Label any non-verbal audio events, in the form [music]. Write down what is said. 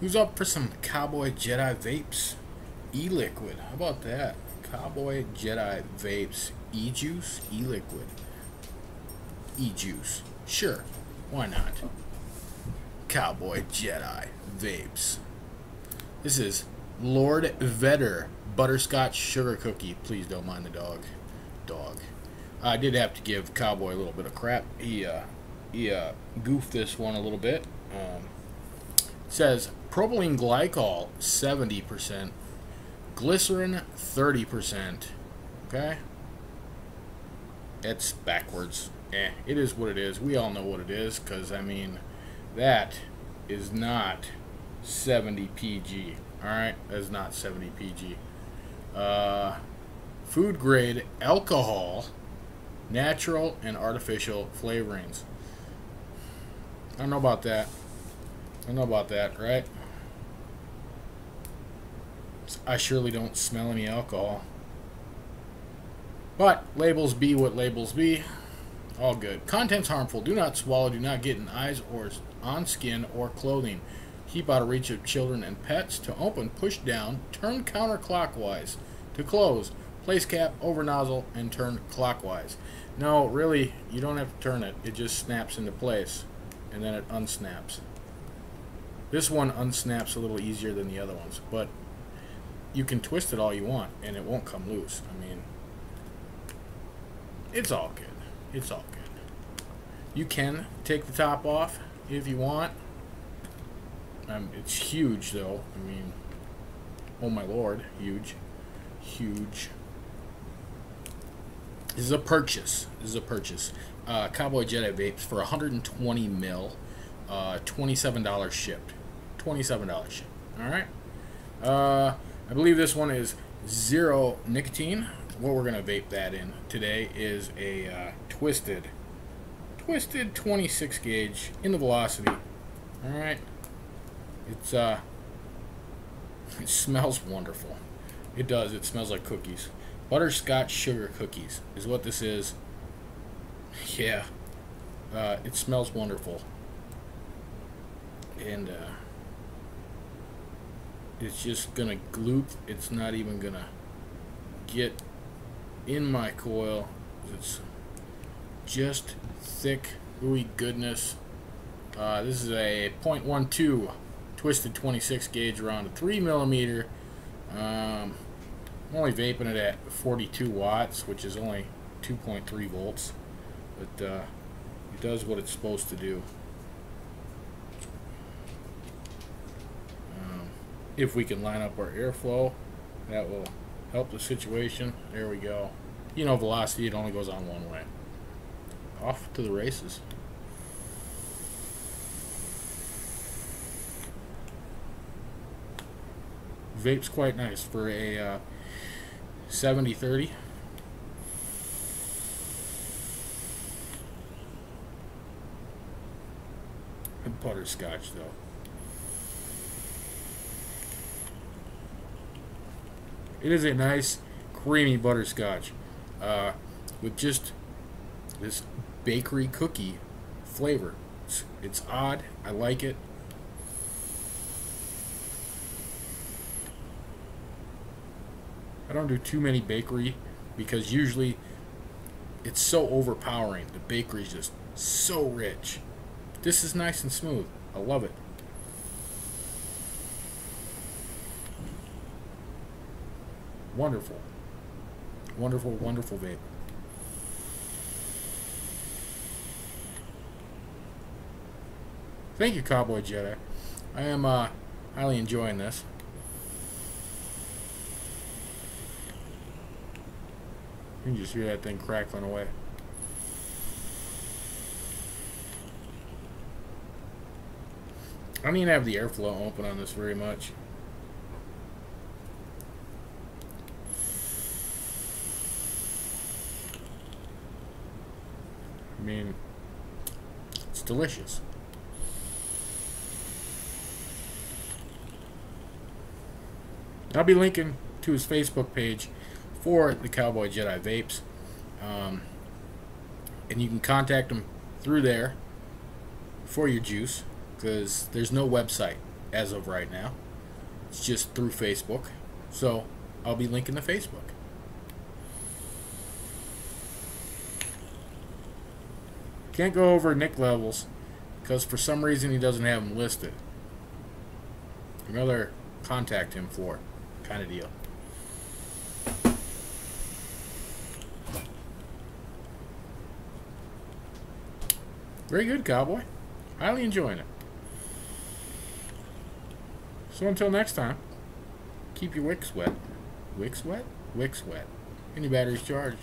Who's up for some Cowboy Jedi Vapes e-liquid? How about that? Cowboy Jedi Vapes e-juice, e-liquid. E-juice. Sure. Why not? Cowboy Jedi Vapes. This is Lord Vedder Butterscotch Sugar Cookie. Please don't mind the dog. Dog. I did have to give Cowboy a little bit of crap. He, uh, he uh, goofed this one a little bit. Um, says propylene glycol 70%, glycerin 30%. Okay? It's backwards. Eh, it is what it is. We all know what it is because, I mean, that is not 70 PG. Alright? That is not 70 PG. Uh, food grade alcohol, natural and artificial flavorings. I don't know about that. I know about that, right? I surely don't smell any alcohol. But labels be what labels be. All good. Contents harmful. Do not swallow. Do not get in eyes or on skin or clothing. Keep out of reach of children and pets. To open, push down. Turn counterclockwise. To close, place cap over nozzle and turn clockwise. No, really, you don't have to turn it. It just snaps into place. And then it unsnaps. This one unsnaps a little easier than the other ones, but you can twist it all you want and it won't come loose. I mean, it's all good. It's all good. You can take the top off if you want. Um, it's huge though. I mean, oh my lord, huge. Huge. This is a purchase. This is a purchase. Uh, Cowboy Jedi Vapes for 120 mil. Uh, $27 shipped. $27 shipped. Alright? Uh, I believe this one is zero nicotine. What we're going to vape that in today is a uh, twisted, twisted 26 gauge in the velocity. Alright? It's, uh, [laughs] it smells wonderful. It does. It smells like cookies. Butterscotch sugar cookies is what this is. [laughs] Yeah. Uh, it smells wonderful. And uh, it's just to gloop. It's not even to get in my coil. It's just thick, ooey goodness. Uh, this is a 0.12 twisted 26 gauge around a 3 millimeter. Um, I'm only vaping it at 42 watts, which is only 2.3 volts. But uh, it does what it's supposed to do. Um, if we can line up our airflow, that will help the situation. There we go. You know, velocity, it only goes on one way. Off to the races. Vape's quite nice for a uh, 70-30. Butterscotch, though. It is a nice, creamy butterscotch uh, with just this bakery cookie flavor. It's, it's odd. I like it. I don't do too many bakery because usually it's so overpowering. The bakery is just so rich. This is nice and smooth. I love it. Wonderful. Wonderful, wonderful vape. Thank you, Cowboy Jedi. I am uh, highly enjoying this. You can just hear that thing crackling away. I don't even have the airflow open on this very much. I mean, it's delicious. I'll be linking to his Facebook page for the Cowboy Jedi vapes. Um, and you can contact him through there for your juice because there's no website as of right now. It's just through Facebook. So I'll be linking to Facebook. Can't go over nic levels because for some reason he doesn't have them listed. Another contact him for kind of deal. Very good, Cowboy. Highly enjoying it. So until next time, keep your wicks wet. Wicks wet? Wicks wet. And your batteries charged.